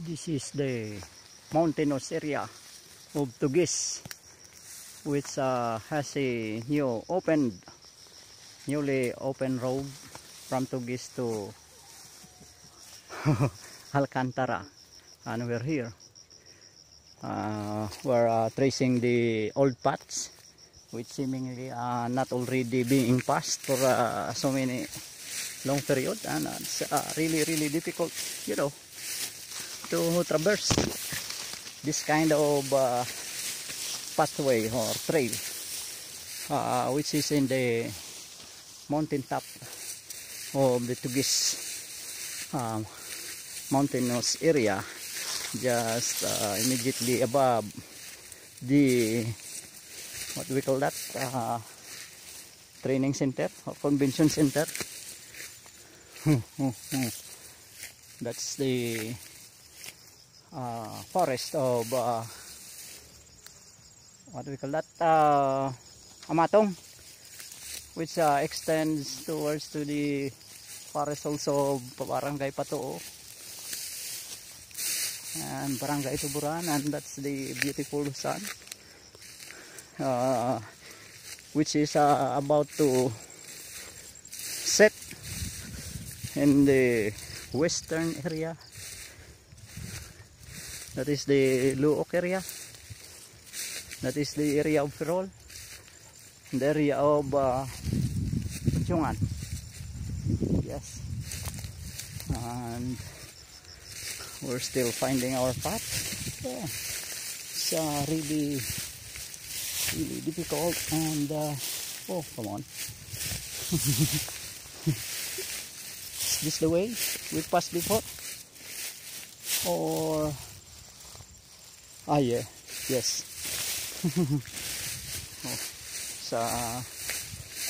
This is the mountainous area of Tugis which uh, has a new opened newly open road from Tugis to Alcantara. And we're here uh, we're uh, tracing the old paths which seemingly are not already being passed for uh, so many long period. And uh, it's uh, really really difficult you know to traverse this kind of uh, pathway or trail uh, which is in the mountain top of the Tugis um, mountainous area just uh, immediately above the what do we call that? Uh, training center or convention center. That's the uh, forest of uh, what do we call that? Uh, Amatong which uh, extends towards to the forest also of Barangay Patoo and Barangay Tuburan and that's the beautiful sun. Uh, which is uh, about to set in the western area that is the Luok area. That is the area of Ferrol. The area of uh, yes. And we're still finding our path. Yeah. it's uh, really really difficult and uh, oh come on. Is this the way we passed before? Or ah yeah. Yes. Oh, it's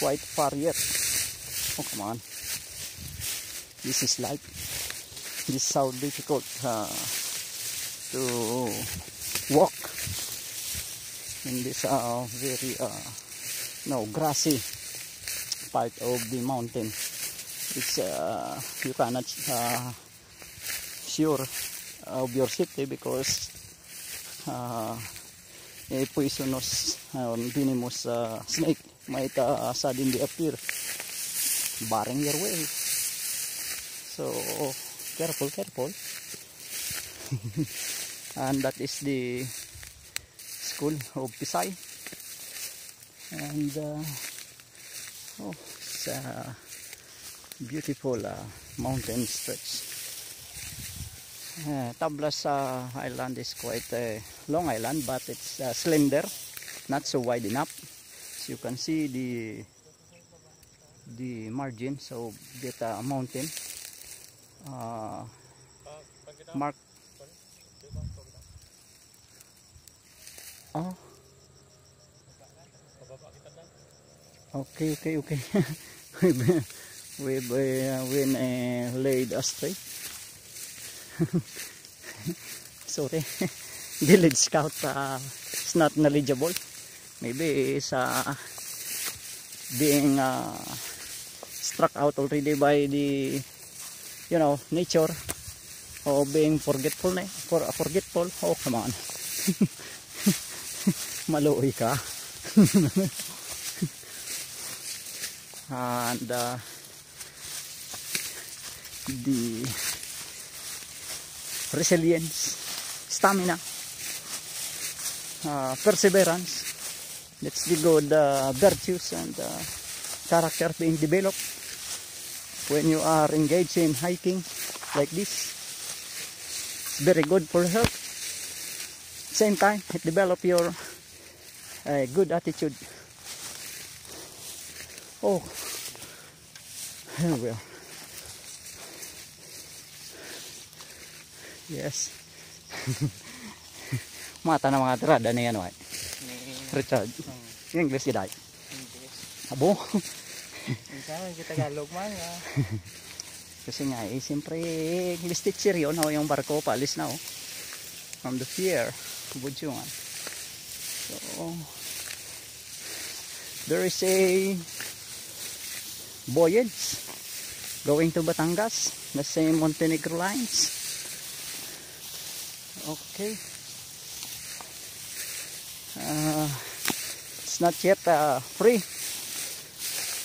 quite far yet. Oh come on. This is like this is how difficult uh, to walk in this uh, very uh, no grassy part of the mountain. It's uh, you cannot uh, sure of your safety because uh, a poisonous uh, venomous uh, snake. Might uh, suddenly appear. Barring your way. So careful careful. And that is the school of Pisay. And uh, oh it's a beautiful uh, mountain stretch uh, Tablas uh, Island is quite a long island but it's uh, slender not so wide enough. As you can see the the margins of that uh, mountain. Uh, mark. Oh. Okay okay okay. We've uh, been uh, laid astray sorry. Village scout uh, is not knowledgeable. Maybe is uh, being uh, struck out already by the you know nature or being forgetful na for forgetful. Oh come on. Maluoy ka. And uh, the resilience stamina uh, perseverance. That's the good uh, virtues and uh, character being developed. When you are engaged in hiking like this it's very good for health. Same time it develop your uh, good attitude. Oh here we are yes. Mata na mga trada na yan wai Richard English gid ay abo Minsan kita Tagalog man. ah. kasi nga eh siyempre English teacher yun oh, yung barko paalis na oh from the pier Budyungan so there is a voyage going to Batangas the same Montenegro lines Okay. Uh, it's not yet uh, free.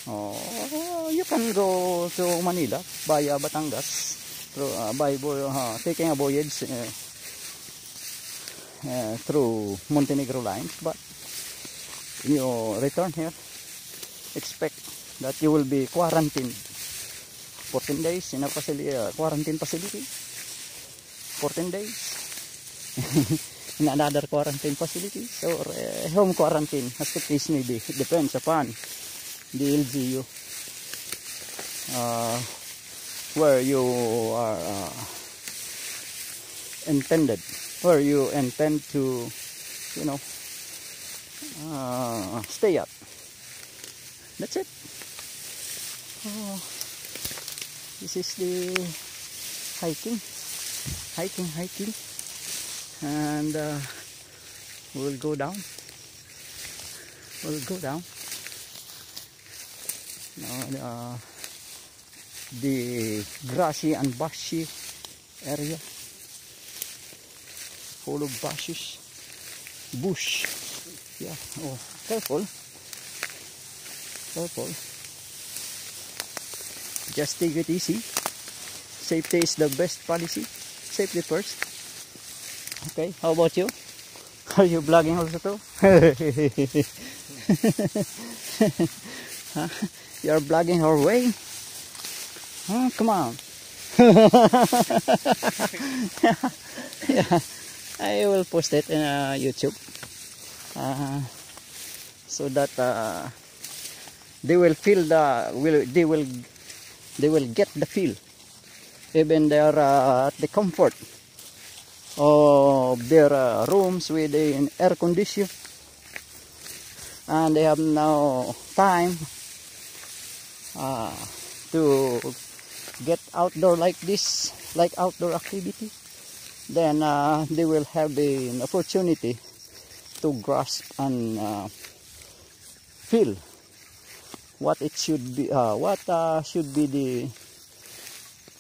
Oh, you can go to Manila via Batangas through uh, by uh, taking a voyage uh, uh, through Montenegro lines, but you return here, expect that you will be quarantined 14 days in a facility, uh, quarantine facility. 14 days in another quarantine facility or uh, home quarantine as the case may be. It depends upon the LGU uh, where you are uh, intended, where you intend to, you know, uh, stay at. That's it. Oh, this is the hiking, hiking, hiking, and uh, we'll go down. We'll go down. Now, uh, the grassy and bushy area. Full of bushes bush. Yeah oh careful. Careful. Just take it easy. Safety is the best policy. Safety first okay how about you? Are you blogging also too? Huh? you're blogging our way? Huh? come on. Yeah I will post it in uh, YouTube. Uh, so that uh, they will feel the will they will they will get the feel. Even they are uh, at the comfort of their uh, rooms with an air condition. And they have no time uh, to get outdoor like this like outdoor activity. Then uh, they will have an opportunity to grasp and uh, feel what it should be uh, what uh, should be the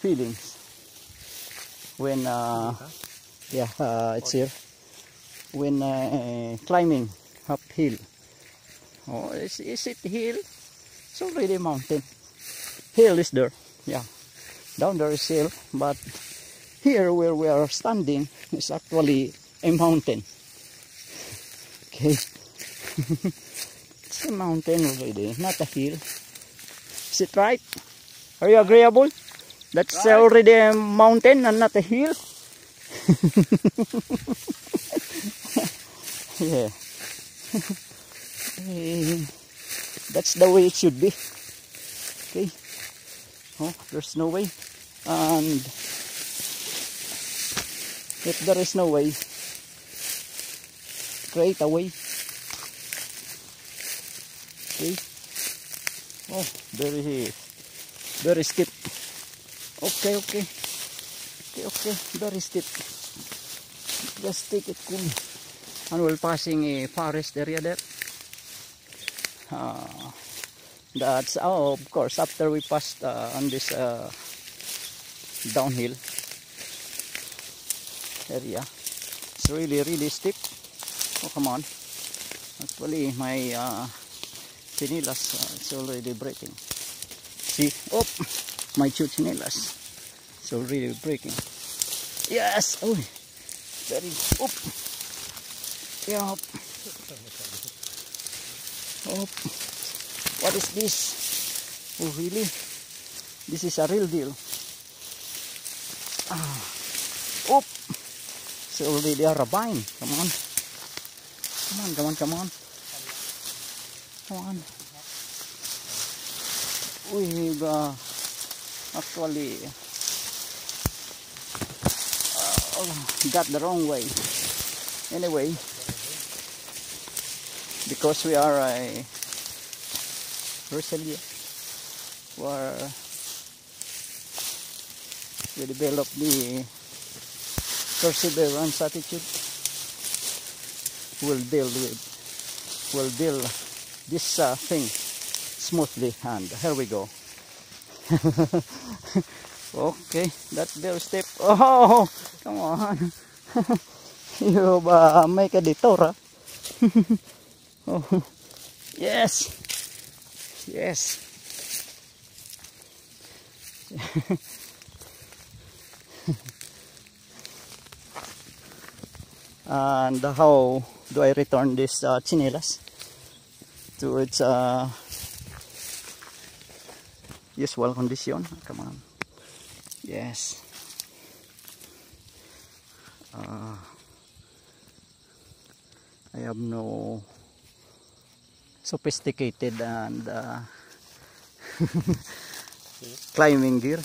feelings when yeah uh, it's here. When uh, climbing uphill oh is, is it hill? It's already mountain. Hill is there. Yeah. Down there is hill but here where we are standing is actually a mountain. Okay. It's a mountain already not a hill. Is it right? Are you agreeable? That's Right. already a mountain and not a hill yeah. That's the way it should be. Okay. Oh there's no way. And if there is no way create a way okay. Oh very very steep okay okay. Okay okay. Very steep just take it cool and we're passing a forest area there. Uh, that's oh of course after we passed uh, on this uh, downhill area. It's really really steep. Oh come on. Actually my uh, chinelas uh, it's already breaking. See oh my two chinelas it's already breaking. Yes! Oh very oh yeah oh what is this? Oh really? This is a real deal. Ah. Oh it's already a ravine come on. Come on come on come on. Come on. We've uh, actually uh, got the wrong way. Anyway because we are a Rosalia where we develop the perseverance attitude. Will deal with will deal this uh, thing smoothly and here we go okay that's very step oh come on You ba make a detour, ah. oh. Yes. Yes. and how do I return this uh, chinelas to its uh, usual condition? Come on. Yes. Uh, I have no sophisticated and uh, climbing gear.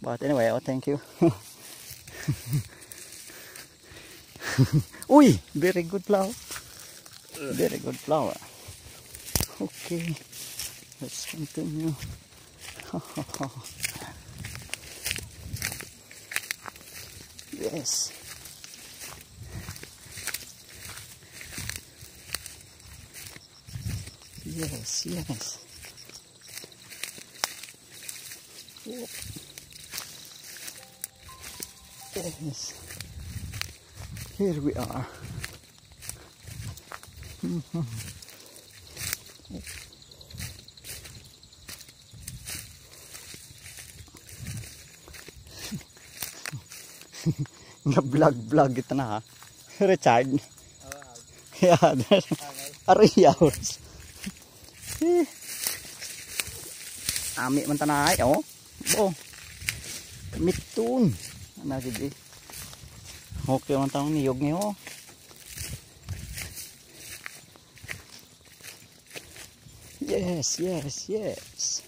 But anyway, oh, thank you. Uy, very good flower. Very good flower. Okay, let's continue. yes. Yes, yes. Yes. Here we are. Nga vlog vlog ito na ha. Richard. Yeah, there's aray hours. Ami man tanay oh. Bo. Mitun. Ana gid. Okay man tang niyog niyo. Yes, yes, yes.